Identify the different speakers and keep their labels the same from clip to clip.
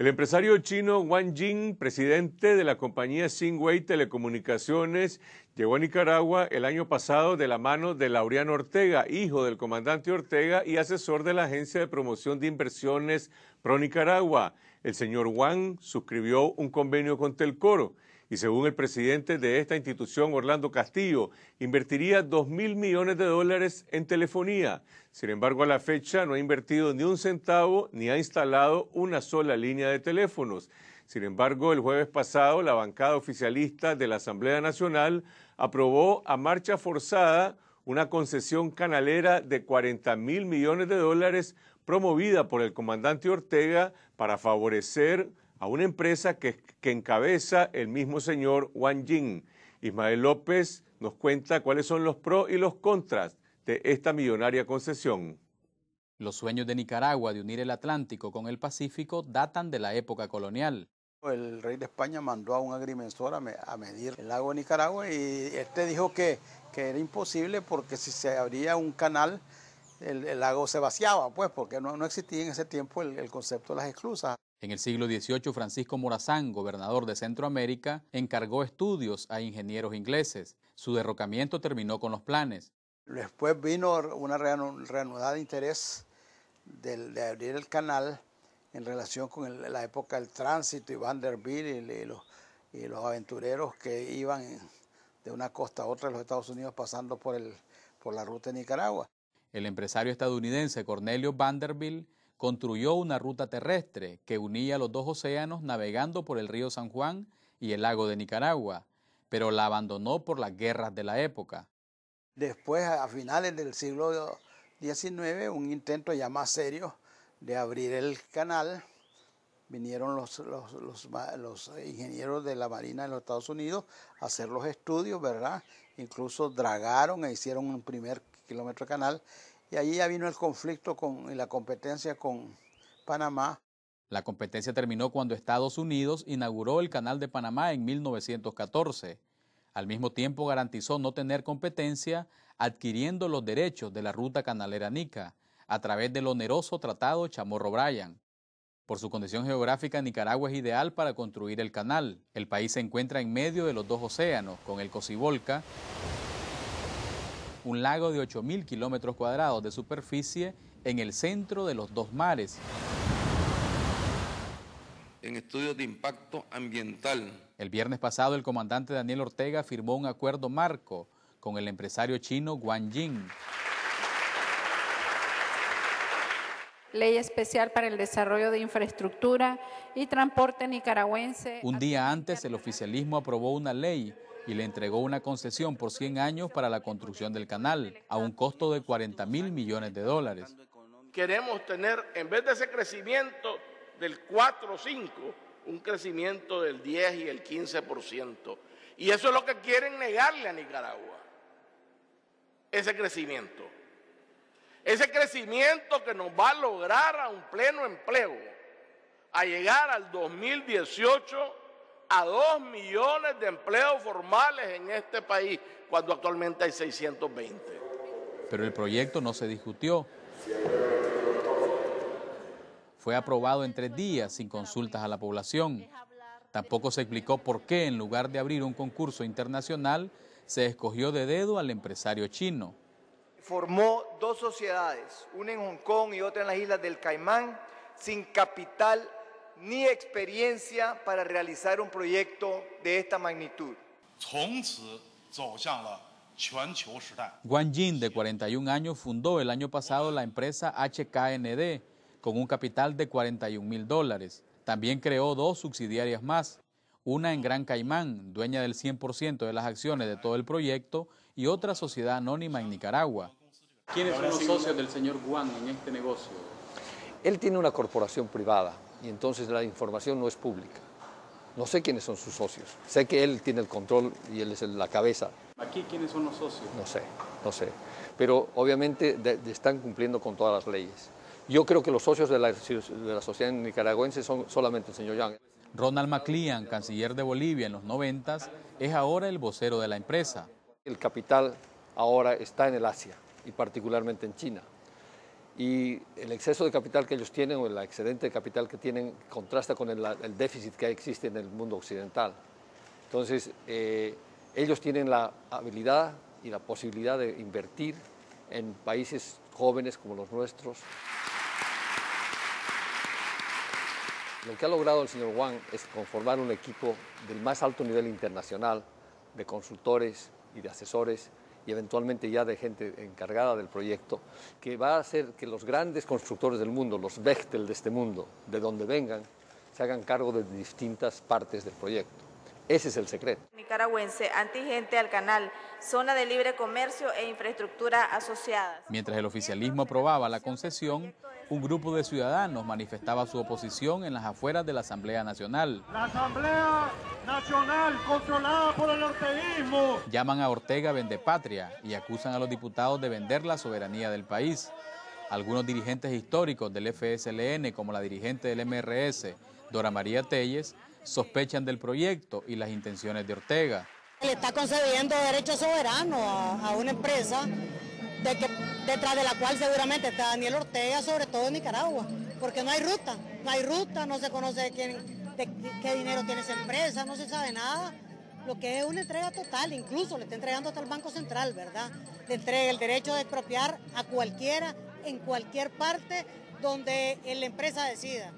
Speaker 1: El empresario chino Wang Jing, presidente de la compañía Singway Telecomunicaciones, llegó a Nicaragua el año pasado de la mano de Laureano Ortega, hijo del comandante Ortega y asesor de la Agencia de Promoción de Inversiones Pro Nicaragua. El señor Wang suscribió un convenio con Telcoro y según el presidente de esta institución, Orlando Castillo, invertiría 2 mil millones de dólares en telefonía. Sin embargo, a la fecha no ha invertido ni un centavo ni ha instalado una sola línea de teléfonos. Sin embargo, el jueves pasado, la bancada oficialista de la Asamblea Nacional aprobó a marcha forzada una concesión canalera de 40 mil millones de dólares promovida por el comandante Ortega para favorecer a una empresa que, que encabeza el mismo señor Wang Jing. Ismael López nos cuenta cuáles son los pros y los contras de esta millonaria concesión.
Speaker 2: Los sueños de Nicaragua de unir el Atlántico con el Pacífico datan de la época colonial.
Speaker 3: El rey de España mandó a un agrimensor a, me, a medir el lago de Nicaragua y este dijo que, que, era imposible porque si se abría un canal, el, el lago se vaciaba, pues porque no, no, existía en ese tiempo el, el concepto de las esclusas.
Speaker 2: En el siglo XVIII, Francisco Morazán, gobernador de Centroamérica, encargó estudios a ingenieros ingleses. Su derrocamiento terminó con los planes.
Speaker 3: Después vino una reanudada interés de, de, abrir el canal en relación con el, la época del tránsito y Vanderbilt y, y, los, y, los, aventureros que iban de una costa a otra de los Estados Unidos pasando por, el, por la ruta de Nicaragua.
Speaker 2: El empresario estadounidense Cornelio Vanderbilt construyó una ruta terrestre que unía los dos océanos navegando por el río San Juan y el lago de Nicaragua, pero la abandonó por las guerras de la época.
Speaker 3: Después, a finales del siglo XIX, un intento ya más serio de abrir el canal, vinieron los, ingenieros de la Marina de los Estados Unidos a hacer los estudios, ¿verdad? Incluso dragaron e hicieron un primer kilómetro de canal y allí ya vino el conflicto con, y la competencia con Panamá.
Speaker 2: La competencia terminó cuando Estados Unidos inauguró el Canal de Panamá en 1914. Al mismo tiempo garantizó no tener competencia adquiriendo los derechos de la ruta canalera Nica a través del oneroso tratado Chamorro-Bryan. Por su condición geográfica, Nicaragua es ideal para construir el canal. El país se encuentra en medio de los dos océanos, con el Cocibolca un lago de 8.000 kilómetros cuadrados de superficie en el centro de los dos mares.
Speaker 4: En estudios de impacto ambiental.
Speaker 2: El viernes pasado, el comandante Daniel Ortega firmó un acuerdo marco con el empresario chino Guan Jing.
Speaker 5: Ley especial para el desarrollo de infraestructura y transporte nicaragüense.
Speaker 2: Un día antes, el oficialismo aprobó una ley y le entregó una concesión por 100 años para la construcción del canal, a un costo de 40 mil millones de dólares.
Speaker 6: Queremos tener, en vez de ese crecimiento del 4 o 5, un crecimiento del 10 y el 15%. Y eso es lo que quieren negarle a Nicaragua, ese crecimiento. Ese crecimiento que nos va a lograr a un pleno empleo, a llegar al 2018 a dos millones de empleos formales en este país, cuando actualmente hay 620.
Speaker 2: Pero el proyecto no se discutió. Fue aprobado en tres días sin consultas a la población. Tampoco se explicó por qué, en lugar de abrir un concurso internacional, se escogió de dedo al empresario chino.
Speaker 7: Formó dos sociedades, una en Hong Kong y otra en las islas del Caimán, sin capital ni experiencia para realizar un proyecto de esta magnitud.
Speaker 2: Guan Jin, de 41 años, fundó el año pasado la empresa HKND con un capital de 41 mil dólares. También creó dos subsidiarias más, una en Gran Caimán, dueña del 100% de las acciones de todo el proyecto, y otra sociedad anónima en Nicaragua.
Speaker 8: ¿Quiénes son los socios del señor Guan en este negocio?
Speaker 9: Él tiene una corporación privada y entonces la información no es pública. No sé quiénes son sus socios. Sé que él tiene el control y él es la cabeza.
Speaker 8: ¿Aquí quiénes son los socios?
Speaker 9: No sé, no sé. Pero obviamente de, de están cumpliendo con todas las leyes. Yo creo que los socios de la, de la sociedad nicaragüense son solamente el señor Yang.
Speaker 2: Ronald McLean, canciller de Bolivia en los 90, es ahora el vocero de la empresa.
Speaker 9: El capital ahora está en el Asia y particularmente en China. Y el exceso de capital que ellos tienen o el excedente de capital que tienen contrasta con el, déficit que existe en el mundo occidental. Entonces, eh, ellos tienen la habilidad y la posibilidad de invertir en países jóvenes como los nuestros. Lo que ha logrado el señor Wang es conformar un equipo del más alto nivel internacional de consultores y de asesores y eventualmente ya de gente encargada del proyecto, que va a hacer que los grandes constructores del mundo, los Bechtel de este mundo, de donde vengan, se hagan cargo de distintas partes del proyecto. Ese es el secreto.
Speaker 10: Nicaragüense, antigente al canal, zona de libre comercio e infraestructura asociadas.
Speaker 2: Mientras el oficialismo aprobaba la concesión, un grupo de ciudadanos manifestaba su oposición en las afueras de la Asamblea Nacional.
Speaker 11: La Asamblea Nacional controlada por el orteguismo.
Speaker 2: Llaman a Ortega vendepatria y acusan a los diputados de vender la soberanía del país. Algunos dirigentes históricos del FSLN, como la dirigente del MRS, Dora María Telles, sospechan del proyecto y las intenciones de Ortega.
Speaker 12: Le está concediendo derecho soberano a, una empresa de que, detrás de la cual seguramente está Daniel Ortega, sobre todo en Nicaragua, porque no hay ruta, no hay ruta, no se conoce quién, de qué dinero tiene esa empresa, no se sabe nada. Lo que es una entrega total, incluso le está entregando hasta el Banco Central, ¿verdad? Le entrega el derecho de expropiar a cualquiera en cualquier parte donde la empresa decida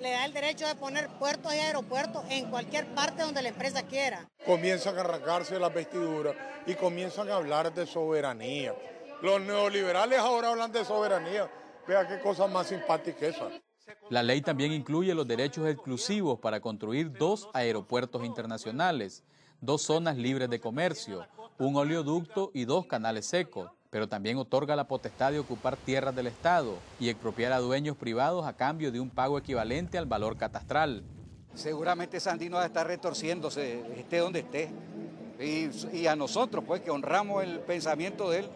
Speaker 12: le da el derecho de poner puertos y aeropuertos en cualquier parte donde la empresa quiera.
Speaker 13: Comienzan a arrancarse las vestiduras y comienzan a hablar de soberanía. Los neoliberales ahora hablan de soberanía. Vea qué cosa más simpática esa.
Speaker 2: La ley también incluye los derechos exclusivos para construir dos aeropuertos internacionales, dos zonas libres de comercio, un oleoducto y dos canales secos pero también otorga la potestad de ocupar tierras del Estado y expropiar a dueños privados a cambio de un pago equivalente al valor catastral.
Speaker 14: Seguramente Sandino está retorciéndose, esté donde esté. Y, a nosotros, pues, que honramos el pensamiento de él,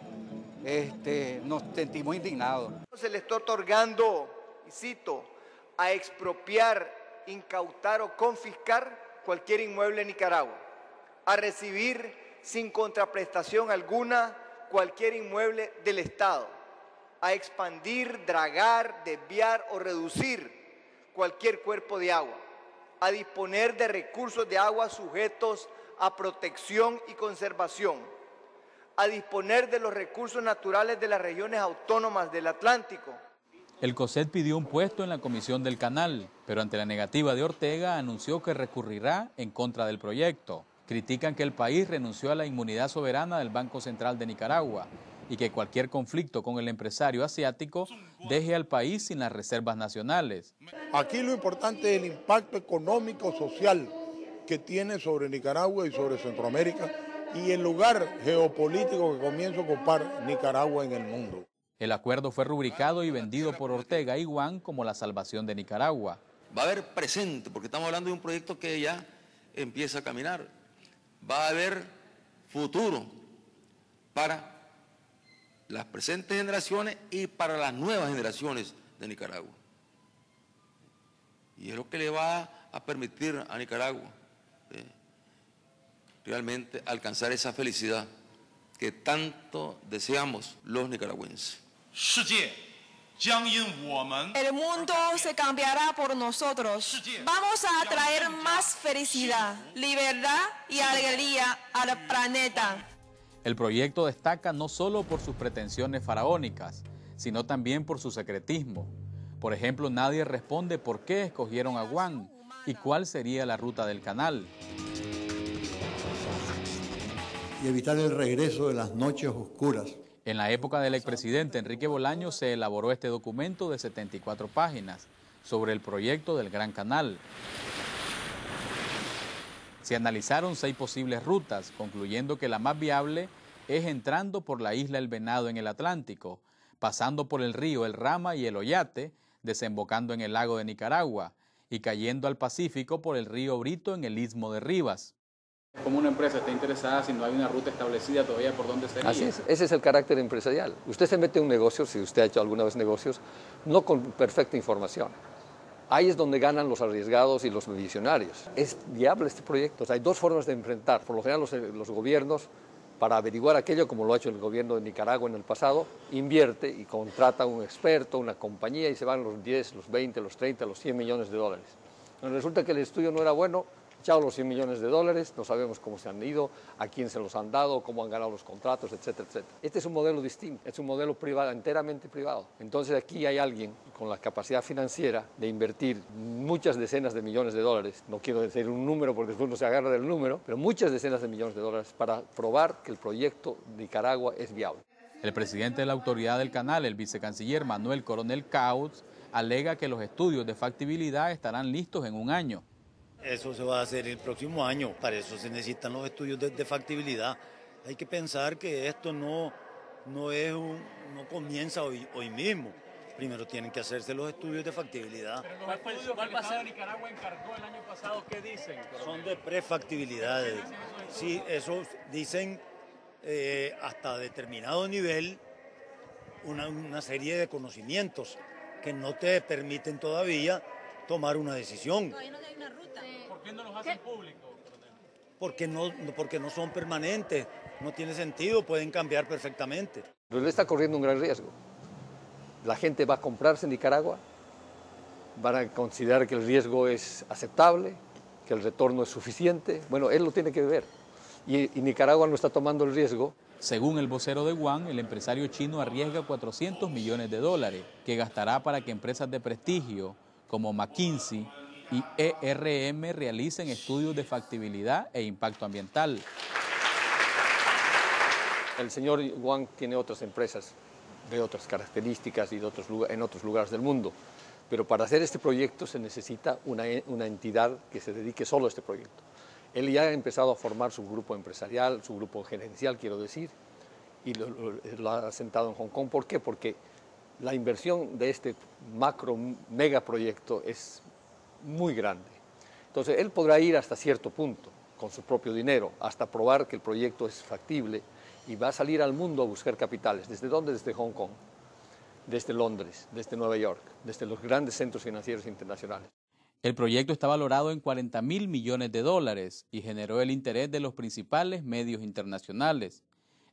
Speaker 14: este, nos sentimos indignados.
Speaker 7: Se le está otorgando, y cito, a expropiar, incautar o confiscar cualquier inmueble en Nicaragua, a recibir sin contraprestación alguna cualquier inmueble del Estado, a expandir, dragar, desviar o reducir cualquier cuerpo de agua, a disponer de recursos de agua sujetos a protección y conservación, a disponer de los recursos naturales de las regiones autónomas del Atlántico.
Speaker 2: El COSET pidió un puesto en la comisión del canal, pero ante la negativa de Ortega anunció que recurrirá en contra del proyecto. Critican que el país renunció a la inmunidad soberana del Banco Central de Nicaragua y que cualquier conflicto con el empresario asiático deje al país sin las reservas nacionales.
Speaker 13: Aquí lo importante es el impacto económico, social que tiene sobre Nicaragua y sobre Centroamérica y el lugar geopolítico que comienza a ocupar Nicaragua en el mundo.
Speaker 2: El acuerdo fue rubricado y vendido por Ortega y Juan como la salvación de Nicaragua.
Speaker 4: Va a haber presente, porque estamos hablando de un proyecto que ya empieza a caminar va a haber futuro para las presentes generaciones y para las nuevas generaciones de Nicaragua. Y es lo que le va a permitir a Nicaragua realmente alcanzar esa felicidad que tanto deseamos los nicaragüenses.
Speaker 10: El mundo se cambiará por nosotros. Vamos a traer más felicidad, libertad y alegría al planeta.
Speaker 2: El proyecto destaca no solo por sus pretensiones faraónicas, sino también por su secretismo. Por ejemplo, nadie responde por qué escogieron a Guam y cuál sería la ruta del canal.
Speaker 15: Y evitar el regreso de las noches oscuras
Speaker 2: en la época del expresidente Enrique Bolaño se elaboró este documento de 74 páginas sobre el proyecto del Gran Canal. Se analizaron seis posibles rutas, concluyendo que la más viable es entrando por la isla El Venado en el Atlántico, pasando por el río El Rama y el Oyate, desembocando en el lago de Nicaragua y cayendo al Pacífico por el río Brito en el istmo de Rivas.
Speaker 8: ¿Cómo una empresa está interesada si no hay una ruta establecida todavía por dónde sería?
Speaker 9: Así es, ese es el carácter empresarial. Usted se mete en un negocio, si usted ha hecho alguna vez negocios, no con perfecta información. Ahí es donde ganan los arriesgados y los visionarios. Es viable este proyecto. hay dos formas de enfrentar. Por lo general los, los gobiernos para averiguar aquello, como lo ha hecho el gobierno de Nicaragua en el pasado, invierte y contrata a un experto, una compañía y se van los 10, los 20, los 30, los 100 millones de dólares. resulta que el estudio no era bueno, echado los 100 millones de dólares, no sabemos cómo se han ido, a quién se los han dado, cómo han ganado los contratos, etcétera, etcétera. Este es un modelo distinto, es un modelo privado, enteramente privado. Entonces aquí hay alguien con la capacidad financiera de invertir muchas decenas de millones de dólares, no quiero decir un número porque después no se agarra del número, pero muchas decenas de millones de dólares para probar que el proyecto Nicaragua es viable.
Speaker 2: El presidente de la autoridad del canal, el vicecanciller Manuel Coronel Cautz, alega que los estudios de factibilidad estarán listos en un año.
Speaker 16: Eso se va a hacer el próximo año, para eso se necesitan los estudios de, factibilidad. Hay que pensar que esto no, no, es no comienza hoy, hoy mismo. Primero tienen que hacerse los estudios de factibilidad.
Speaker 8: Pero los estudios que el Estado de Nicaragua encargó el año pasado, ¿qué dicen?
Speaker 16: Son de prefactibilidad. Sí, esos dicen eh, hasta determinado nivel una, una serie de conocimientos que no te permiten todavía tomar una decisión
Speaker 8: qué no los hacen públicos?
Speaker 16: Porque no, porque no son permanentes, no tiene sentido, pueden cambiar perfectamente.
Speaker 9: Pero él está corriendo un gran riesgo. La gente va a comprarse en Nicaragua, van a considerar que el riesgo es aceptable, que el retorno es suficiente. Bueno, él lo tiene que ver. Y, y Nicaragua no está tomando el riesgo.
Speaker 2: Según el vocero de Wang, el empresario chino arriesga 400 millones de dólares que gastará para que empresas de prestigio como McKinsey y ERM realicen estudios de factibilidad e impacto ambiental.
Speaker 9: El señor Wang tiene otras empresas de otras características y de otros, en otros lugares del mundo, pero para hacer este proyecto se necesita una, una entidad que se dedique solo a este proyecto. Él ya ha empezado a formar su grupo empresarial, su grupo gerencial, quiero decir, y lo, lo, ha sentado en Hong Kong. ¿Por qué? Porque la inversión de este macro megaproyecto es muy grande. Entonces, él podrá ir hasta cierto punto con su propio dinero, hasta probar que el proyecto es factible y va a salir al mundo a buscar capitales. ¿Desde dónde? Desde Hong Kong, desde Londres, desde Nueva York, desde los grandes centros financieros internacionales.
Speaker 2: El proyecto está valorado en 40 mil millones de dólares y generó el interés de los principales medios internacionales.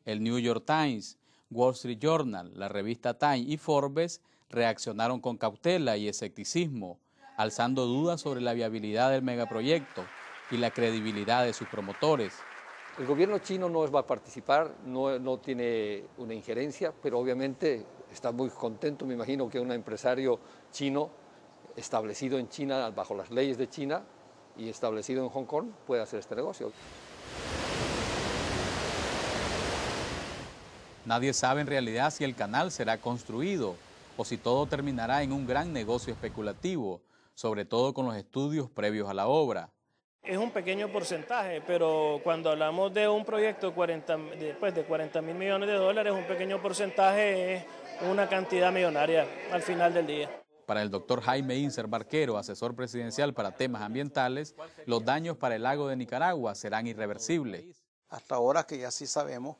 Speaker 2: El New York Times, Wall Street Journal, la revista Time y Forbes reaccionaron con cautela y escepticismo alzando dudas sobre la viabilidad del megaproyecto y la credibilidad de sus promotores.
Speaker 9: El gobierno chino no va a participar, no, no tiene una injerencia, pero obviamente está muy contento, me imagino que un empresario chino establecido en China, bajo las leyes de China y establecido en Hong Kong, puede hacer este negocio.
Speaker 2: Nadie sabe en realidad si el canal será construido o si todo terminará en un gran negocio especulativo sobre todo con los estudios previos a la obra.
Speaker 17: Es un pequeño porcentaje, pero cuando hablamos de un proyecto 40, pues, de 40 mil millones de dólares, un pequeño porcentaje es una cantidad millonaria al final del día.
Speaker 2: Para el doctor Jaime Inser Barquero, asesor presidencial para temas ambientales, los daños para el lago de Nicaragua serán irreversibles.
Speaker 3: Hasta ahora que ya sí sabemos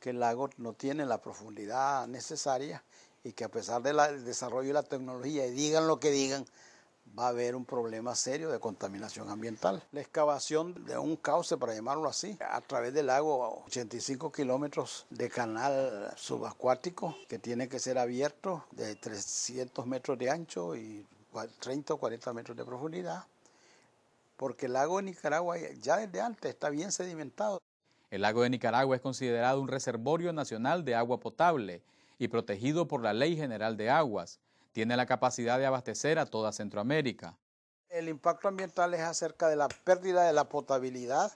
Speaker 3: que el lago no tiene la profundidad necesaria y que a pesar del desarrollo de la tecnología, y digan lo que digan, va a haber un problema serio de contaminación ambiental. La excavación de un cauce, para llamarlo así, a través del lago, 85 kilómetros de canal subacuático que tiene que ser abierto de 300 metros de ancho y 30 o 40 metros de profundidad, porque el lago de Nicaragua ya desde antes está bien sedimentado.
Speaker 2: El lago de Nicaragua es considerado un reservorio nacional de agua potable y protegido por la Ley General de Aguas tiene la capacidad de abastecer a toda Centroamérica.
Speaker 3: El impacto ambiental es acerca de la pérdida de la potabilidad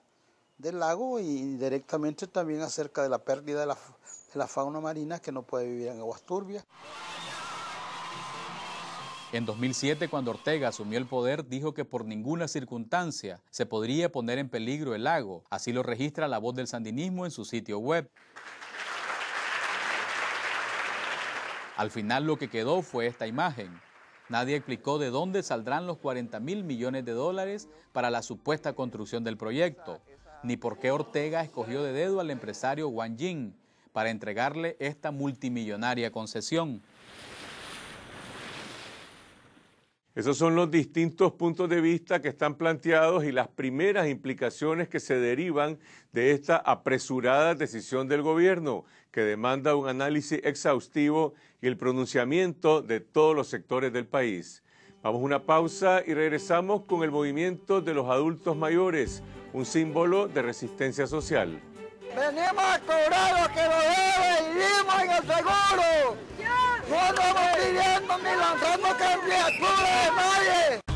Speaker 3: del lago y indirectamente también acerca de la pérdida de la, de la fauna marina que no puede vivir en aguas turbias.
Speaker 2: En 2007, cuando Ortega asumió el poder, dijo que por ninguna circunstancia se podría poner en peligro el lago. Así lo registra la voz del sandinismo en su sitio web. Al final lo que quedó fue esta imagen. Nadie explicó de dónde saldrán los 40 mil millones de dólares para la supuesta construcción del proyecto, ni por qué Ortega escogió de dedo al empresario Wang Jing para entregarle esta multimillonaria concesión.
Speaker 1: Esos son los distintos puntos de vista que están planteados y las primeras implicaciones que se derivan de esta apresurada decisión del gobierno, que demanda un análisis exhaustivo y el pronunciamiento de todos los sectores del país. Vamos a una pausa y regresamos con el movimiento de los adultos mayores, un símbolo de resistencia social.
Speaker 14: Venimos a cobrar lo que nos debe, vivimos en el seguro. No andamos pidiendo ni lanzando candidaturas de nadie.